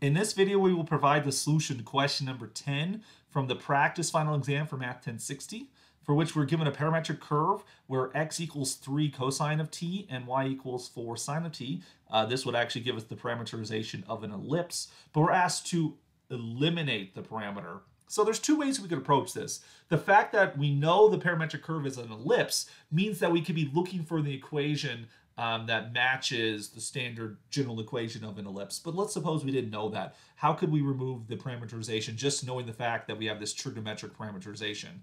In this video, we will provide the solution to question number 10 from the practice final exam for Math 1060, for which we're given a parametric curve where x equals 3 cosine of t and y equals 4 sine of t. Uh, this would actually give us the parameterization of an ellipse, but we're asked to eliminate the parameter. So there's two ways we could approach this. The fact that we know the parametric curve is an ellipse means that we could be looking for the equation um, that matches the standard general equation of an ellipse. But let's suppose we didn't know that. How could we remove the parameterization just knowing the fact that we have this trigonometric parameterization?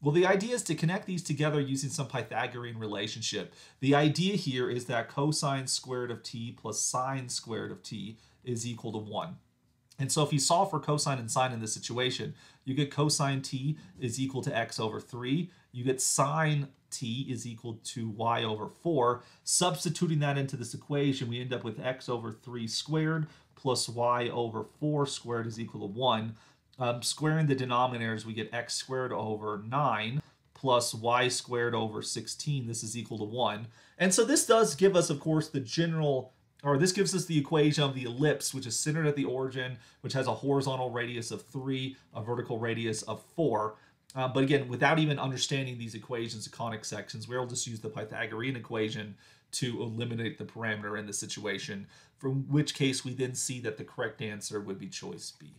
Well, the idea is to connect these together using some Pythagorean relationship. The idea here is that cosine squared of t plus sine squared of t is equal to 1. And so if you solve for cosine and sine in this situation, you get cosine t is equal to x over 3. You get sine t is equal to y over 4. Substituting that into this equation, we end up with x over 3 squared plus y over 4 squared is equal to 1. Um, squaring the denominators, we get x squared over 9 plus y squared over 16. This is equal to 1. And so this does give us, of course, the general or this gives us the equation of the ellipse, which is centered at the origin, which has a horizontal radius of 3, a vertical radius of 4. Uh, but again, without even understanding these equations of conic sections, we'll just use the Pythagorean equation to eliminate the parameter in the situation, from which case we then see that the correct answer would be choice B.